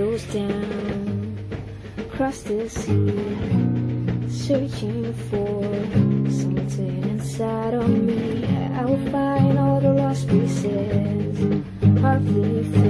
goes down across the sea, searching for something inside of me. I will find all the lost pieces of the.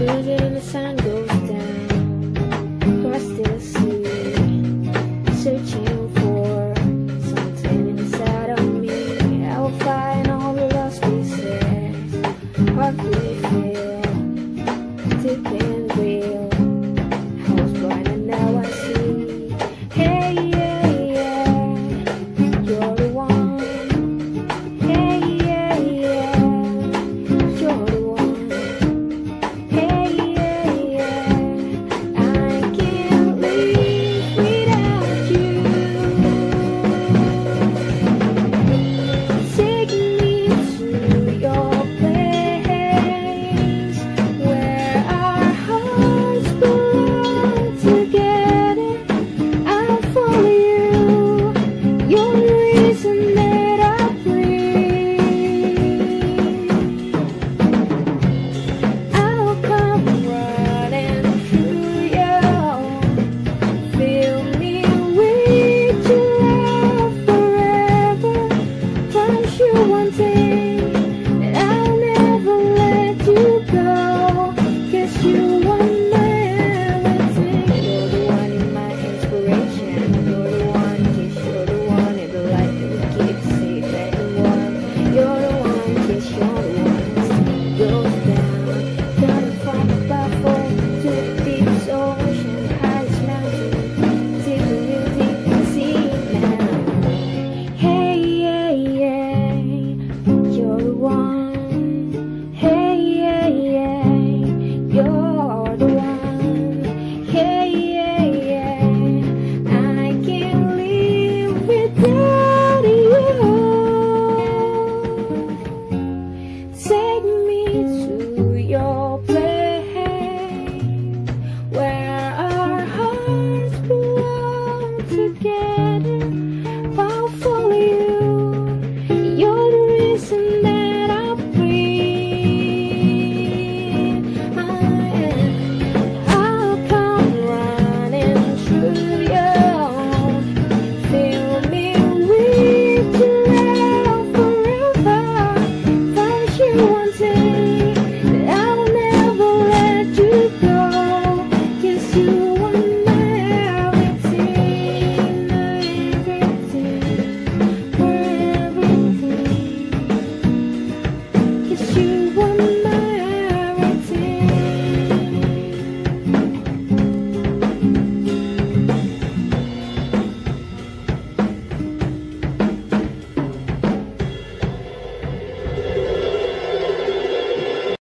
Included in the sun, goes.